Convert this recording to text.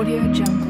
Audio Jungle.